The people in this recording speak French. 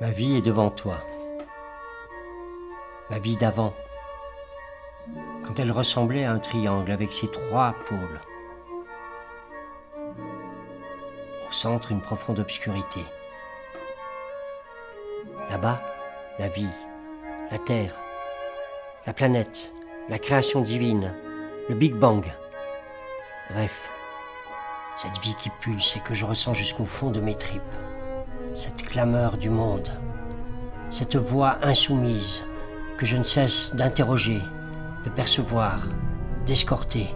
Ma vie est devant toi. Ma vie d'avant. Quand elle ressemblait à un triangle avec ses trois pôles. Au centre, une profonde obscurité. Là-bas, la vie, la Terre, la planète, la création divine, le Big Bang. Bref, cette vie qui pulse et que je ressens jusqu'au fond de mes tripes. Cette clameur du monde. Cette voix insoumise que je ne cesse d'interroger, de percevoir, d'escorter